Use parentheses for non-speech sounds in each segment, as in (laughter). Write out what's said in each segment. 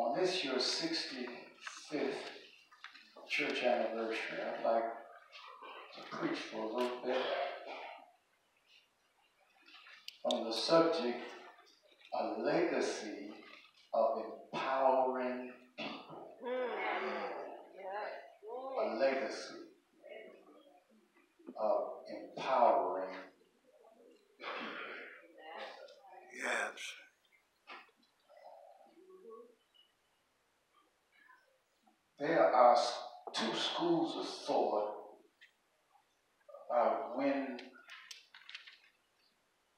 On this your 65th church anniversary, I'd like to preach for a little bit on the subject a legacy of empowering people. A legacy of empowering people. Yes. There are s- two schools of thought uh, about when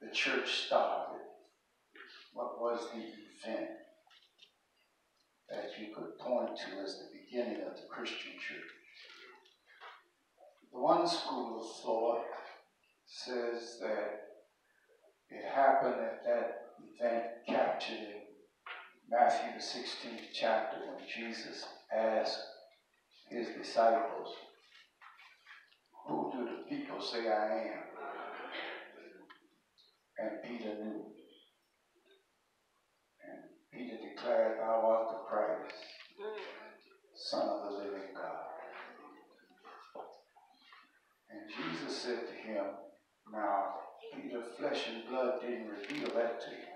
the church started. What was the event that you could point to as the beginning of the Christian church? The one school of thought says that it happened at that event captured in Matthew the 16th chapter when Jesus asked his disciples, Who do the people say I am? And Peter knew. And Peter declared, Thou art the Christ, Son of the living God. And Jesus said to him, Now, Peter, flesh and blood didn't reveal that to you.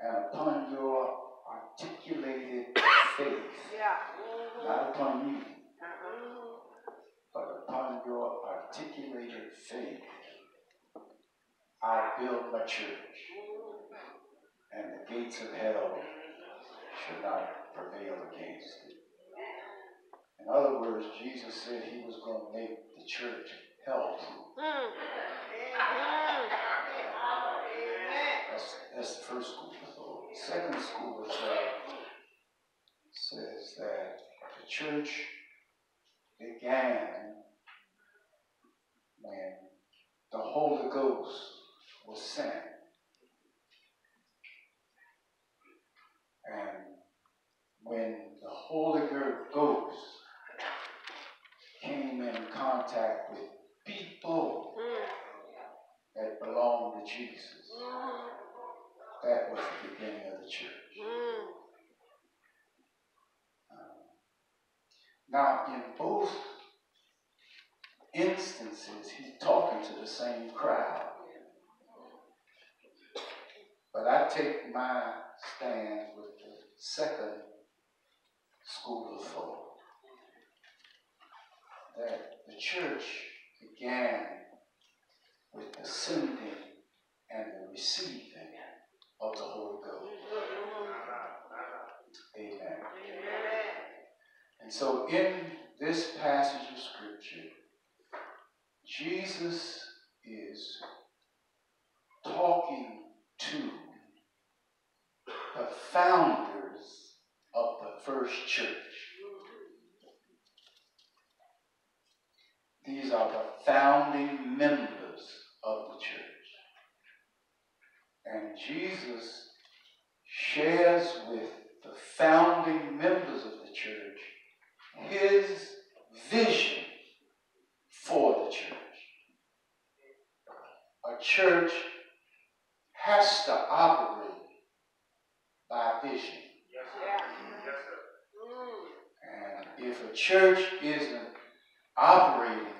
And upon your articulated (coughs) faith, not upon you, uh-huh. but upon your articulated faith, I'll build my church, and the gates of hell shall not prevail against it. In other words, Jesus said he was going to make the church hell-proof. Mm. That's, that's the first school of thought. The second school of thought says that the church began when the Holy Ghost was sent. And when the Holy Ghost came in contact with people mm. that belonged to Jesus, mm. That was the beginning of the church. Um, Now, in both instances, he's talking to the same crowd. But I take my stand with the second school of thought that the church began with the sending and the receiving of the Holy Ghost. Amen. Amen. And so, in this passage of Scripture, Jesus is talking to the founders of the first church. These are the founding members of the church. And Jesus shares with the founding members of the church his vision for the church. A church has to operate by vision. Yes, sir. Yes, sir. And if a church isn't operating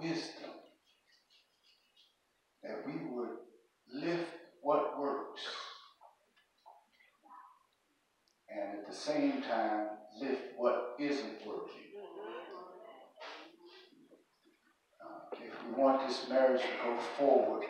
wisdom that we would lift what works and at the same time lift what isn't working. Uh, if we want this marriage to go forward,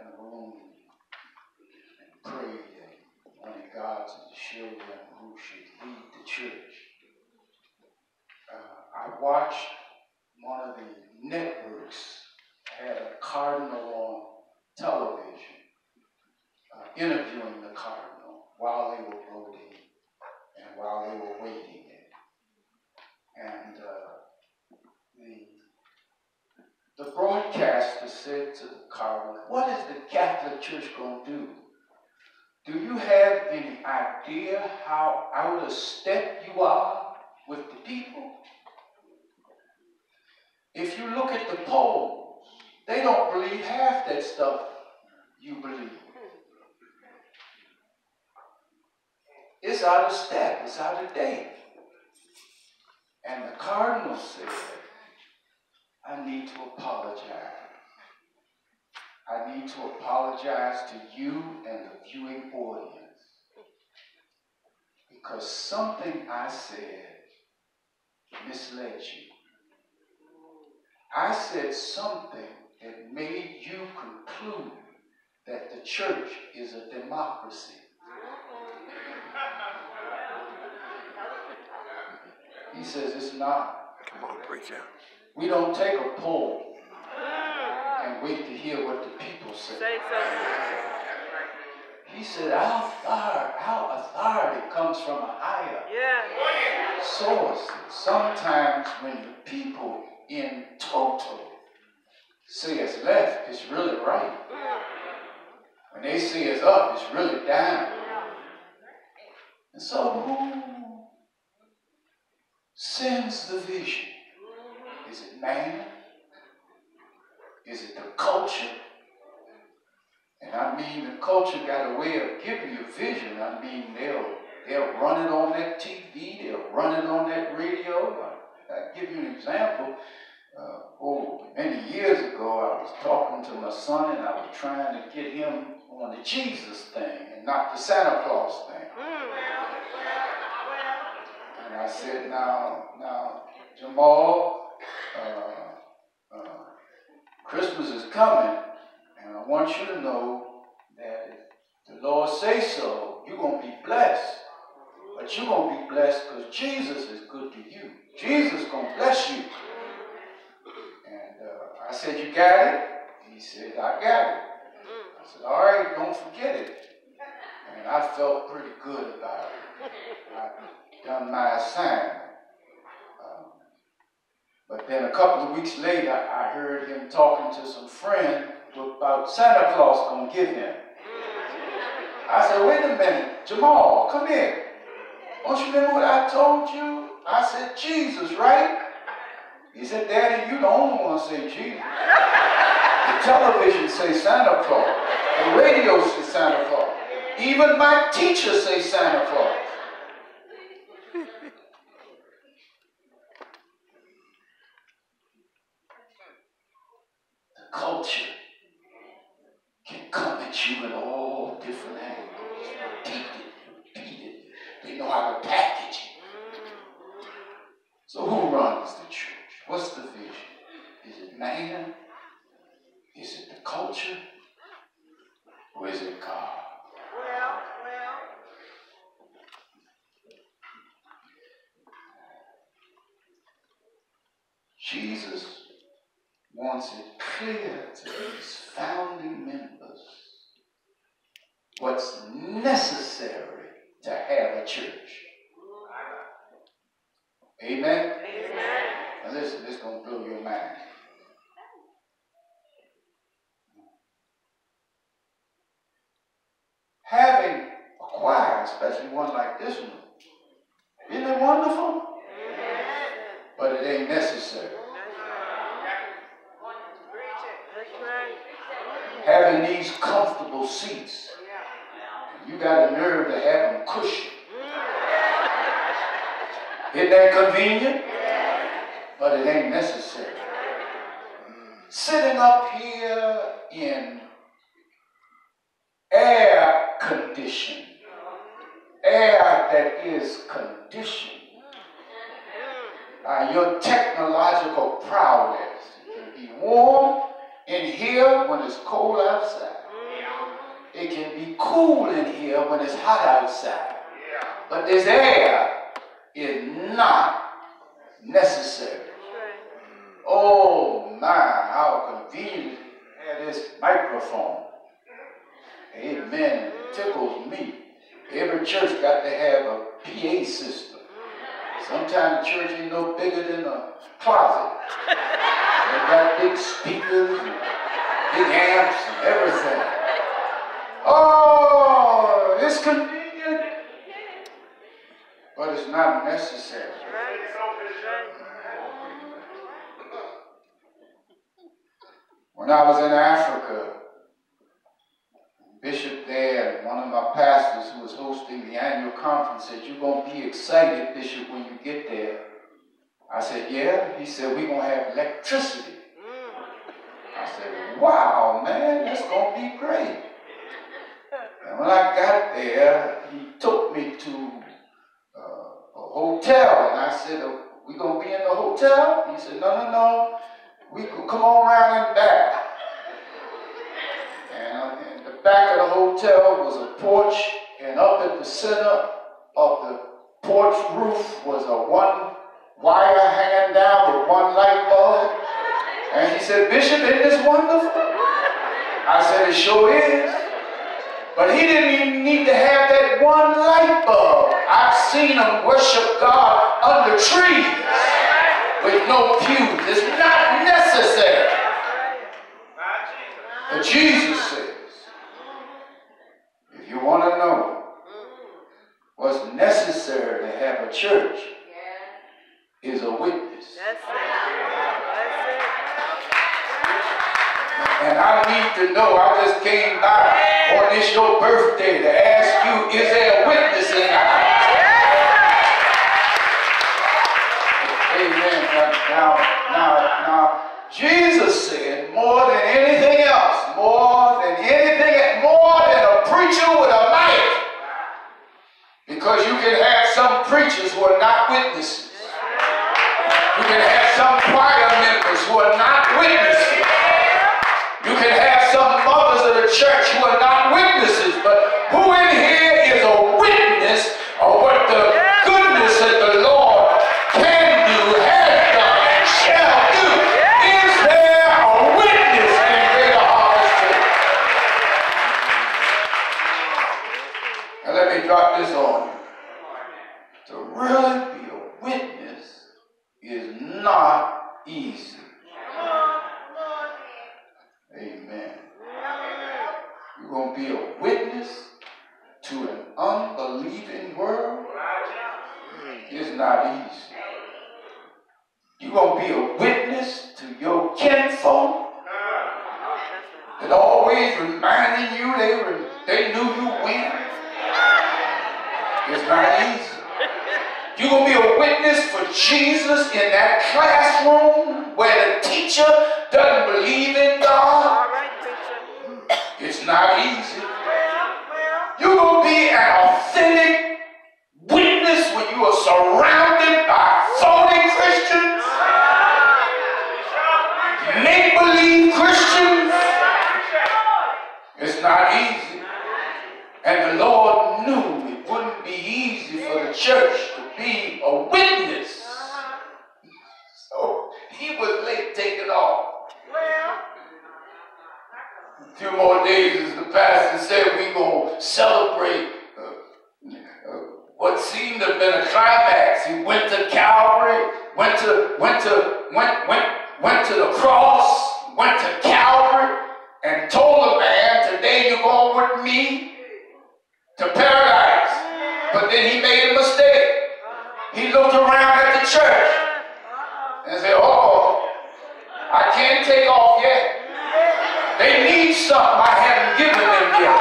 in the room and prayed and wanted God to show them who should lead the church. Uh, I watched one of the networks had a cardinal on television uh, interviewing the cardinal while they were voting and while they were waiting. And uh, the, broadcaster said to the cardinal, What is the Catholic Church going to do? Do you have any idea how out of step you are with the people? If you look at the polls, they don't believe half that stuff you believe. It's out of step, it's out of date. And the cardinal said, I need to apologize. I need to apologize to you and the viewing audience because something I said misled you. I said something that made you conclude that the church is a democracy. He says it's not. Come on, preacher. We don't take a poll and wait to hear what the people say. Say. He said our authority, our authority comes from a higher Yeah. source. Sometimes when the people in total see it's left, it's really right. When they see it's up, it's really down. And so who sends the vision? Is it man? Is it the culture? And I mean the culture got a way of giving you vision. I mean they'll they'll run it on that TV, they'll run it on that radio. I, I give you an example. Uh, oh, many years ago, I was talking to my son, and I was trying to get him on the Jesus thing and not the Santa Claus thing. And I said, now, now, Jamal, uh, uh, Christmas is coming, and I want you to know that if the Lord say so, you're going to be blessed. But you're going to be blessed because Jesus is good to you. Jesus is going to bless you. And uh, I said, you got it? He said, I got it. I said, all right, don't forget it. And I felt pretty good about it. I done my assignment. But then a couple of weeks later, I heard him talking to some friend about Santa Claus gonna give him. I said, wait a minute, Jamal, come here. Don't you remember what I told you? I said, Jesus, right? He said, Daddy, you the only one say Jesus. The television say Santa Claus. The radio say Santa Claus. Even my teacher say Santa Claus. Can be cool in here when it's hot outside. But this air is not necessary. Oh my, how convenient have this microphone. Amen. It tickles me. Every church got to have a PA system. Sometimes church ain't no bigger than a closet. They got big speakers and big amps and everything. Oh, it's convenient, but it's not necessary. When I was in Africa, Bishop there, one of my pastors who was hosting the annual conference said, You're going to be excited, Bishop, when you get there. I said, Yeah. He said, We're going to have electricity. I said, Wow, man, that's going to be great. And when I got there, he took me to uh, a hotel, and I said, Are we going to be in the hotel? He said, No, no, no. We could come on around and back. And in the back of the hotel was a porch, and up at the center of the porch roof was a one wire hanging down with one light bulb. And he said, Bishop, isn't this wonderful? I said, It sure is. But he didn't even need to have that one light bulb. I've seen him worship God under trees with no pews. It's not necessary. But Jesus Jesus in that classroom where the teacher doesn't believe in God, it's not easy. You will going to be an authentic witness when you are surrounded few more days as the pastor said, we gonna celebrate uh, uh, what seemed to have been a climax. He went to Calvary, went to went to went went went to the cross, went to Calvary, and told the man, "Today you're going with me to paradise." But then he made a mistake. He looked around at the church and said, "Oh, I can't take off yet." They need something I haven't given them yet.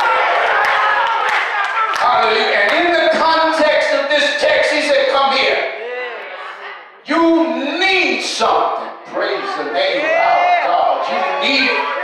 Hallelujah. And in the context of this text, he said, Come here. You need something. Praise the name of our God. You need it.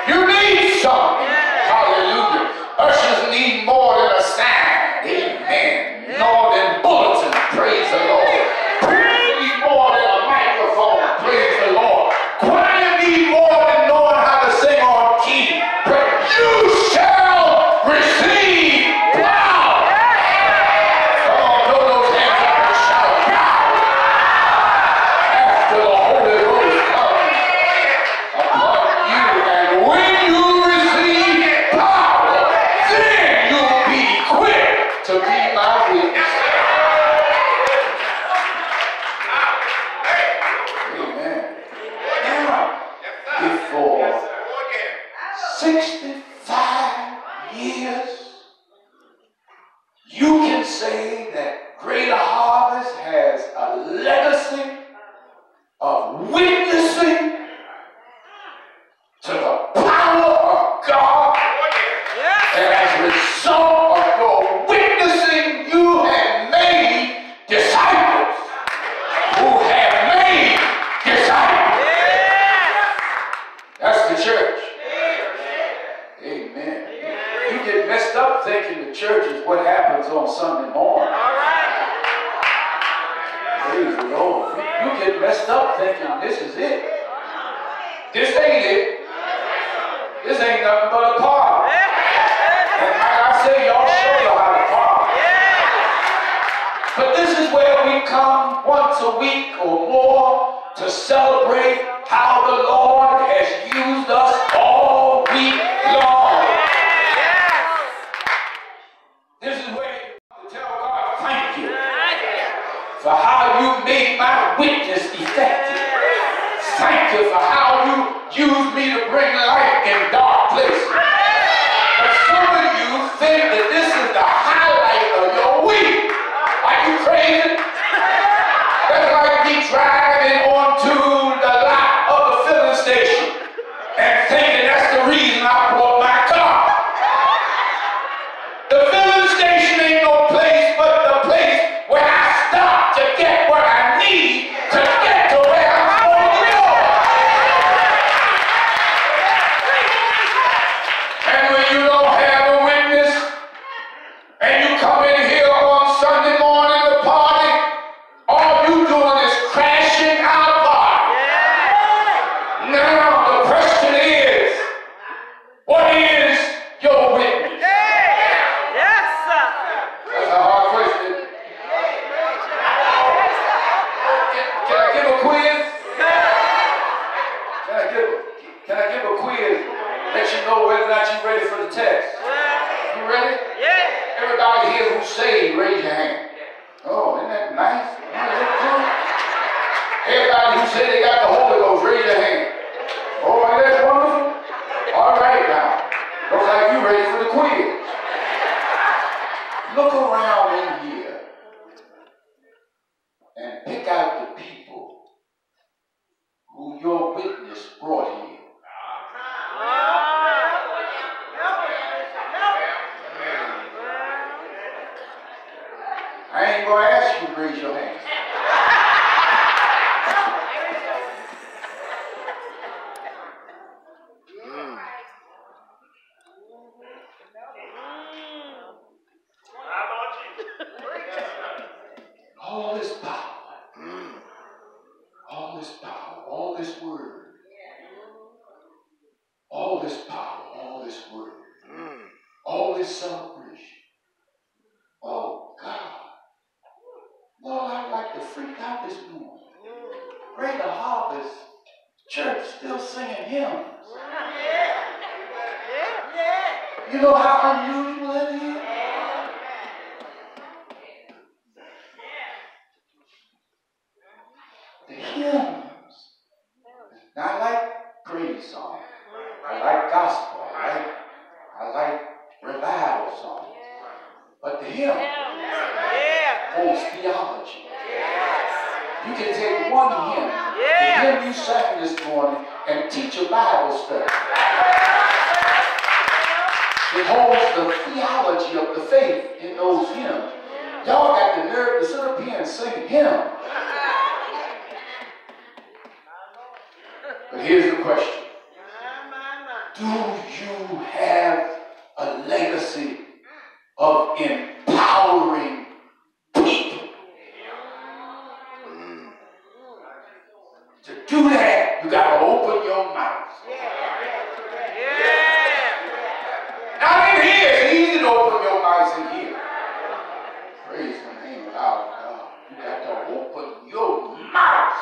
Our God. You got to open your mouth.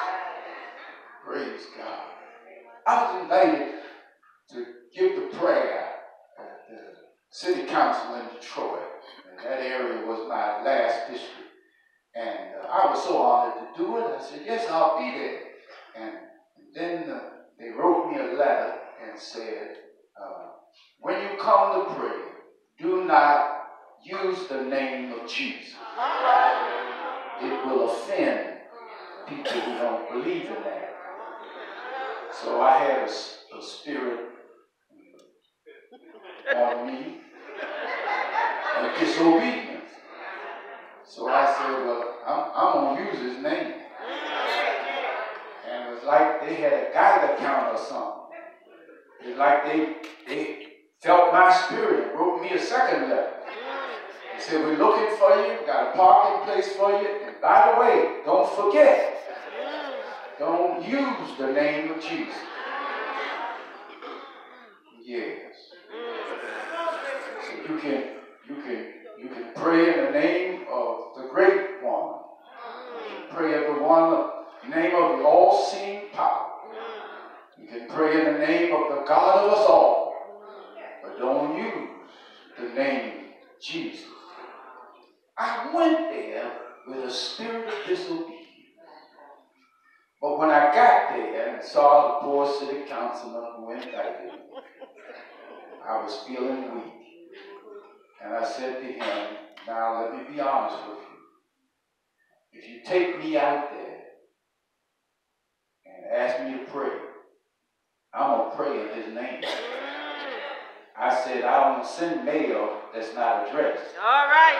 Praise God. I was invited to give the prayer at the city council in Detroit. And that area was my last district. And uh, I was so honored to do it. I said, yes, I'll be there. And then uh, they wrote me a letter and said, uh, when you come to pray, do not use the name of Jesus. It people who don't believe in that. So I had a spirit on me of disobedience. So I said, well, I'm, I'm going to use his name. And it was like they had a Geiger counter or something. It's like they, they felt my spirit wrote me a second letter. They said, we're looking for you, got a parking place for you, by the way, don't forget, don't use the name of Jesus. Yes. So you can you can you can pray in the name of the great one. You can pray in the one name of the all-seeing power. You can pray in the name of the God of us all. But don't use the name Jesus. I went there with a spirit of disobedience. But when I got there and saw the poor city councilman who invited me, I was feeling weak. And I said to him, Now let me be honest with you. If you take me out there and ask me to pray, I'm going to pray in his name. I said, I don't send mail that's not addressed. All right.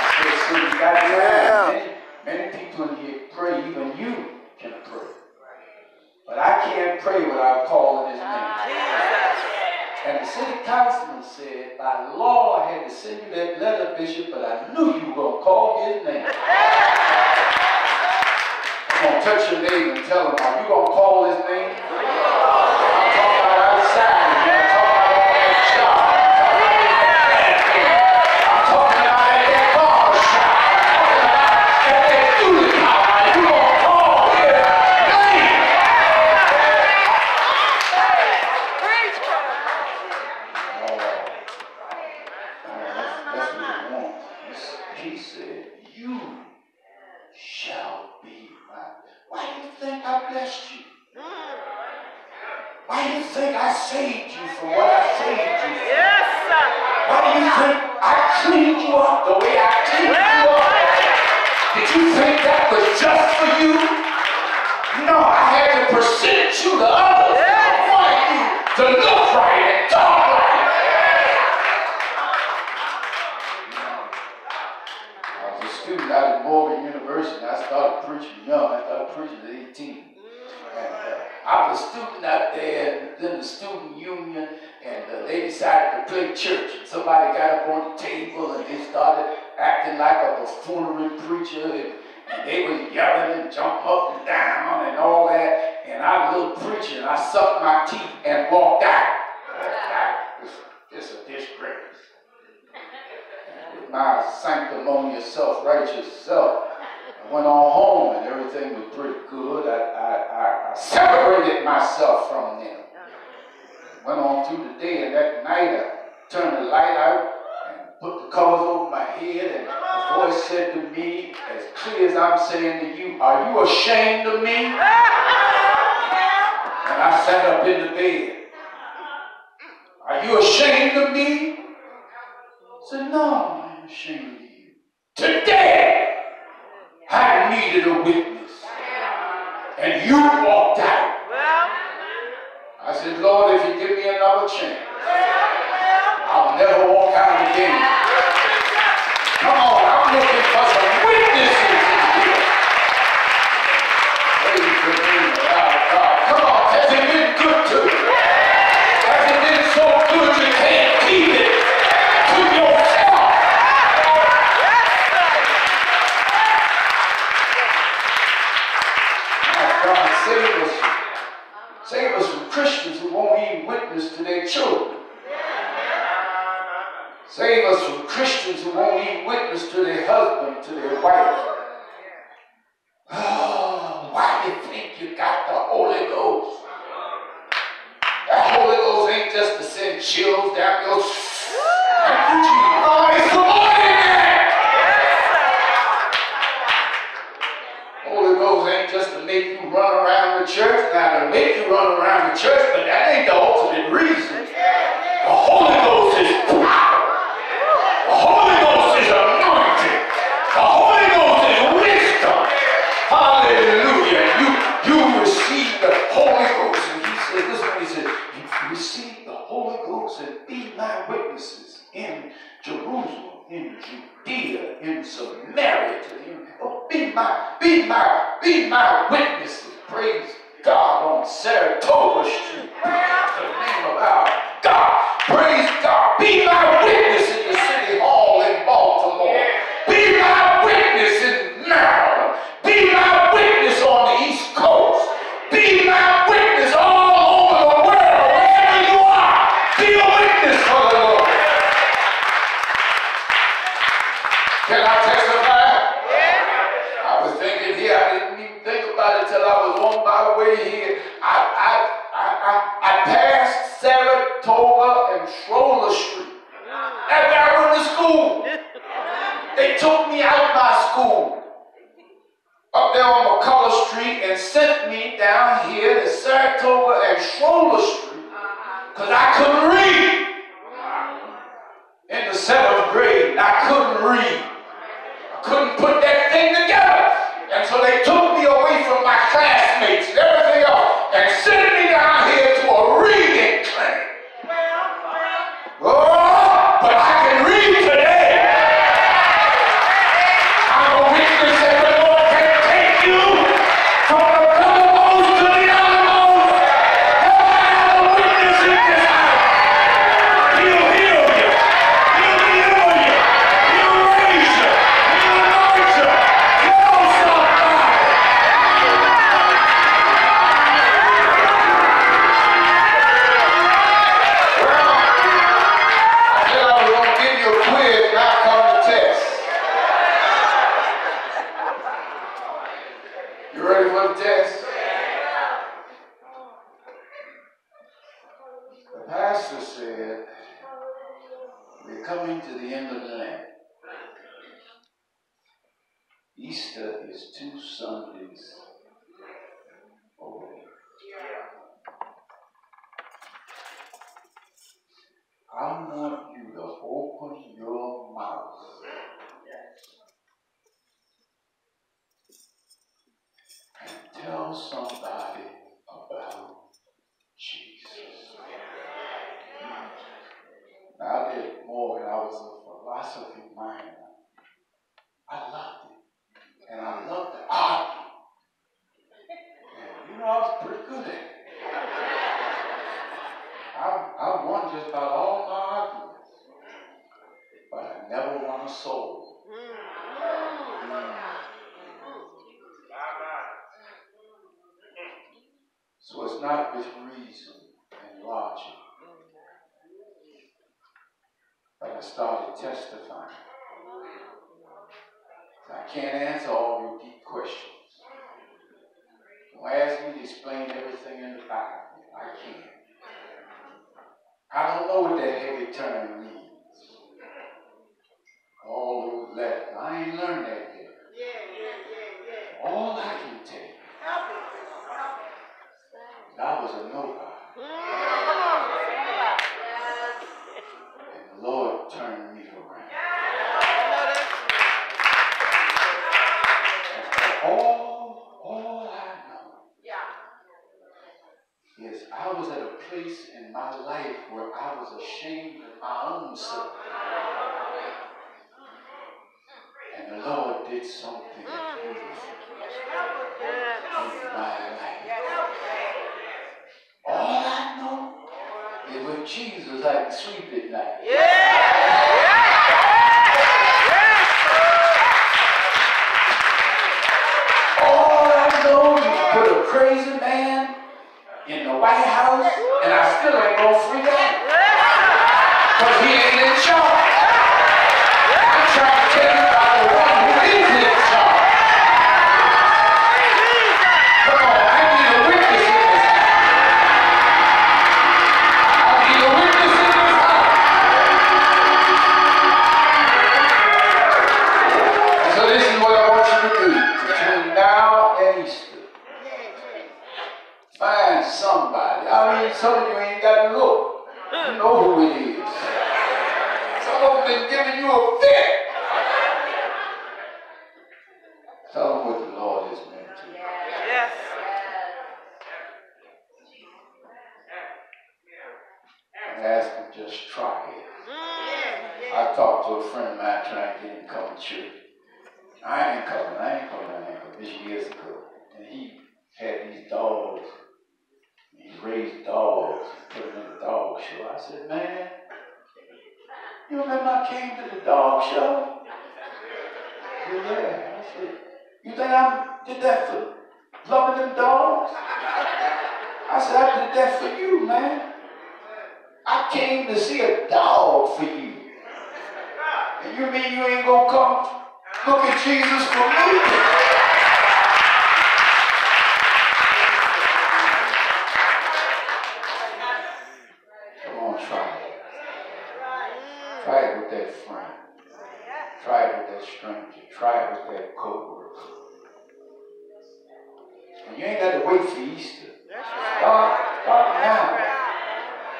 I said, so you got to Yeah. many, many people in here pray, even you can pray. But I can't pray without calling his name. Ah, Jesus. And the city councilman said, by law, I had to send you that letter, Bishop, but I knew you were going to call his name. Come on, touch your neighbor and tell him, are you going to call his name? Student out at Morgan University. I started preaching young. I started preaching at 18. And uh, I was a student out there, and then the student union, and uh, they decided to play church. And somebody got up on the table, and they started acting like a buffoonery preacher, and, and they were yelling and jumping up and down and all that. And I was a little preacher, and I sucked my teeth and walked out. my sanctimonious, self-righteous self. I went on home and everything was pretty good. I, I, I, I separated myself from them. Went on through the day and that night I turned the light out and put the covers over my head and the voice said to me, as clear as I'm saying to you, are you ashamed of me? And I sat up in the bed. Are you ashamed of me? I said, no, ashamed of you. Today, I needed a witness. And you walked out. I said, Lord, if you give me another chance, I'll never walk out again. Come on, I'm looking for some witnesses. Save us from Christians who won't even witness to their husband, to their wife. Oh, why do you think you got the Holy Ghost? That Holy Ghost ain't just to send chills down your spine. Holy Ghost ain't just to make you run around the church. Not to make you run around the church, but that ain't the ultimate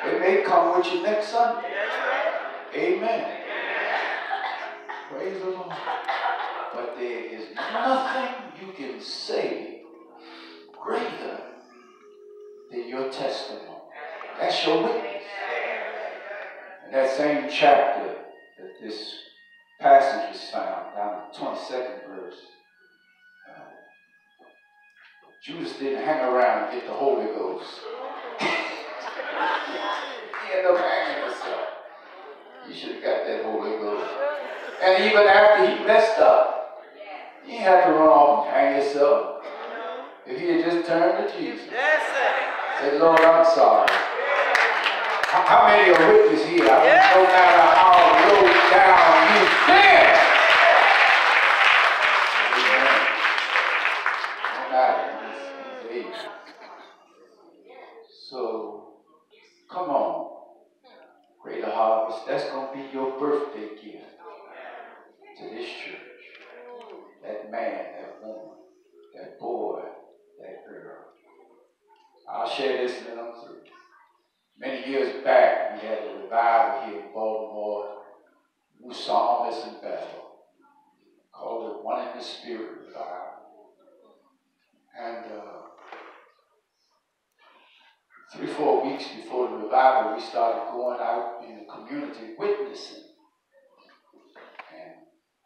It may come with you next Sunday. Amen. Praise the Lord. But there is nothing you can say greater than your testimony. That's your witness. In that same chapter that this passage is found, down in the 22nd verse, uh, Judas didn't hang around and get the Holy Ghost. (laughs) he ended up hanging himself. You should have got that Holy Ghost. And even after he messed up, he had to run off and hang himself. If he had just turned to Jesus, said, Lord, I'm sorry. How many are witness here? I don't know matter how low down you've. I'll share this and then I'm through. Many years back, we had a revival here in Baltimore, saw this in Bethel, called it One in the Spirit Revival. And uh, three, four weeks before the revival, we started going out in the community witnessing and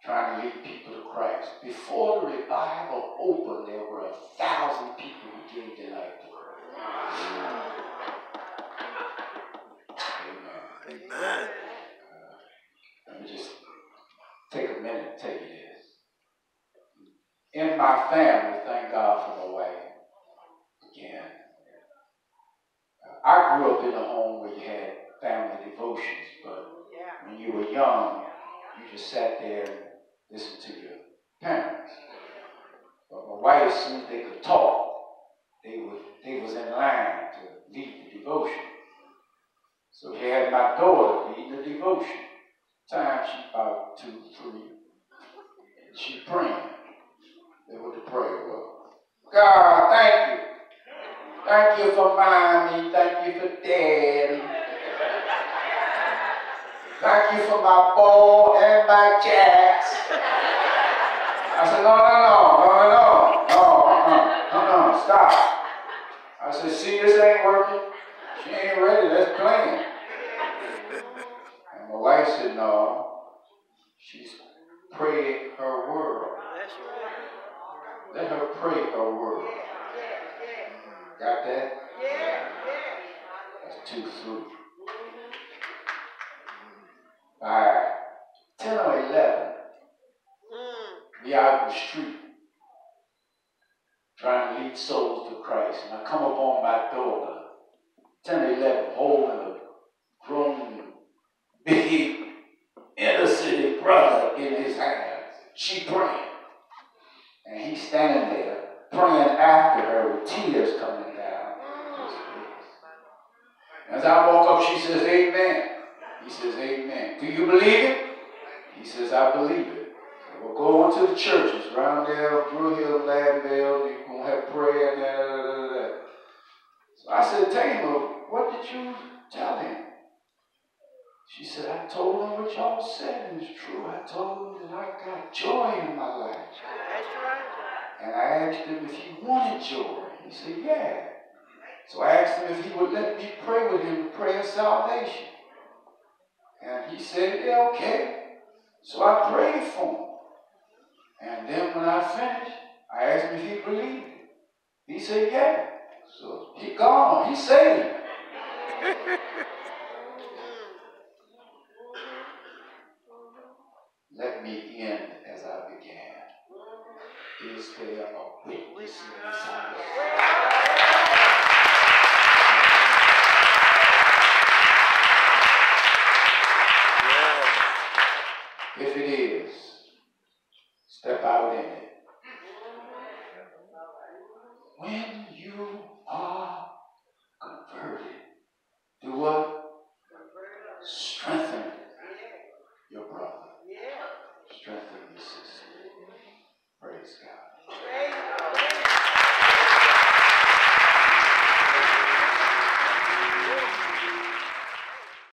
trying to lead people to Christ. Before the revival opened, there were a thousand. café She praying. And he's standing there